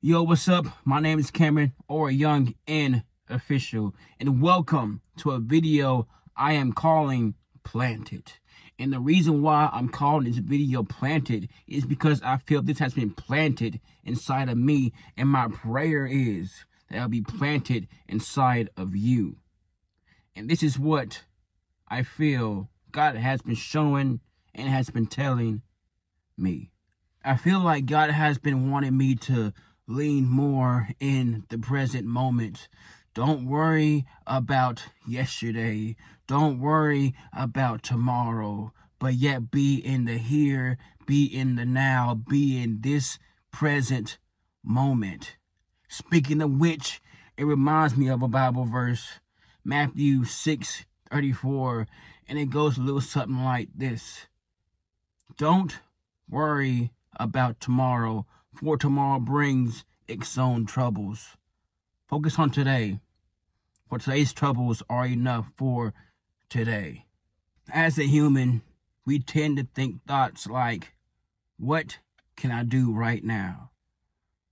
Yo, what's up? My name is Cameron, or Young N Official, and welcome to a video I am calling Planted. And the reason why I'm calling this video Planted is because I feel this has been planted inside of me, and my prayer is that it'll be planted inside of you. And this is what I feel God has been showing and has been telling me. I feel like God has been wanting me to lean more in the present moment. Don't worry about yesterday. Don't worry about tomorrow. But yet be in the here, be in the now, be in this present moment. Speaking of which, it reminds me of a Bible verse, Matthew 6 34, and it goes a little something like this Don't worry about tomorrow, for tomorrow brings its own troubles. Focus on today, for today's troubles are enough for today. As a human, we tend to think thoughts like, what can I do right now?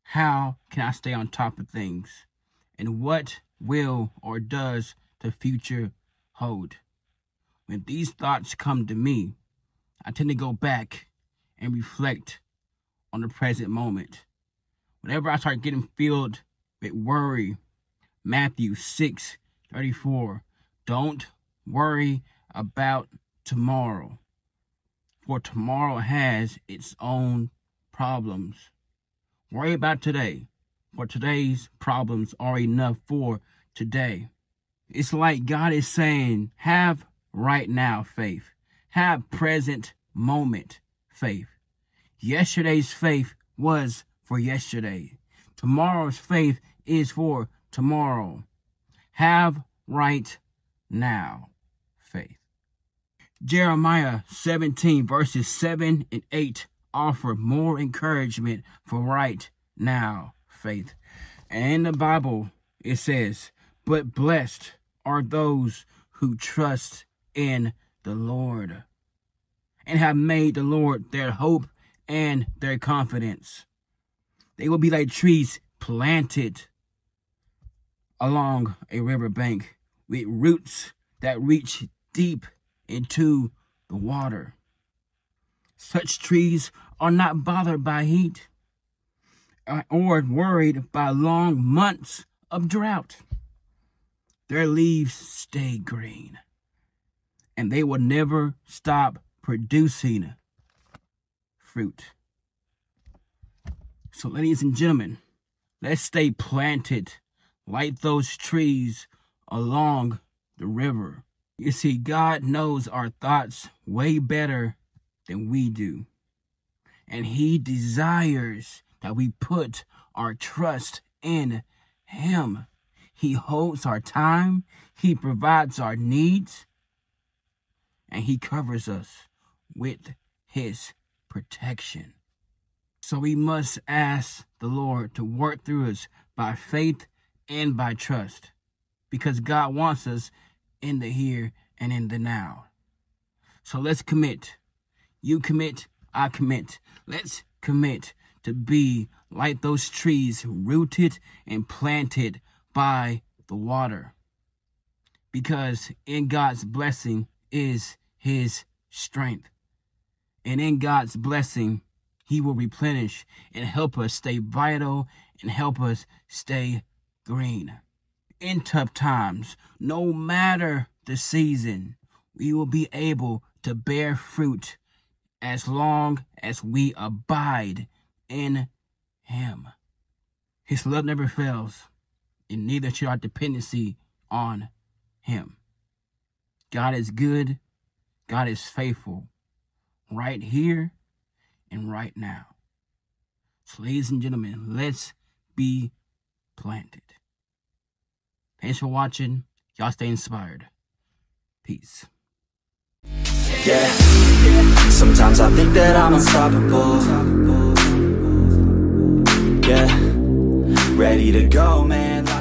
How can I stay on top of things? And what will or does the future hold? When these thoughts come to me, I tend to go back and reflect on the present moment. Whenever I start getting filled with worry, Matthew 6 34, don't worry about tomorrow, for tomorrow has its own problems. Worry about today, for today's problems are enough for today. It's like God is saying, have right now faith, have present moment faith. Yesterday's faith was for yesterday. Tomorrow's faith is for tomorrow. Have right now faith. Jeremiah 17 verses 7 and 8 offer more encouragement for right now faith. And in the Bible, it says, But blessed are those who trust in the Lord and have made the Lord their hope and their confidence. They will be like trees planted along a riverbank with roots that reach deep into the water. Such trees are not bothered by heat uh, or worried by long months of drought. Their leaves stay green and they will never stop producing fruit. So, ladies and gentlemen, let's stay planted like those trees along the river. You see, God knows our thoughts way better than we do. And He desires that we put our trust in Him. He holds our time, He provides our needs, and He covers us with His protection. So we must ask the Lord to work through us by faith and by trust because God wants us in the here and in the now. So let's commit. You commit, I commit. Let's commit to be like those trees rooted and planted by the water. Because in God's blessing is his strength. And in God's blessing he will replenish and help us stay vital and help us stay green. In tough times, no matter the season, we will be able to bear fruit as long as we abide in Him. His love never fails, and neither should our dependency on Him. God is good, God is faithful, right here and right now. So, ladies and gentlemen, let's be planted. Thanks for watching. Y'all stay inspired. Peace. Yeah, sometimes I think that I'm unstoppable. Yeah, ready to go, man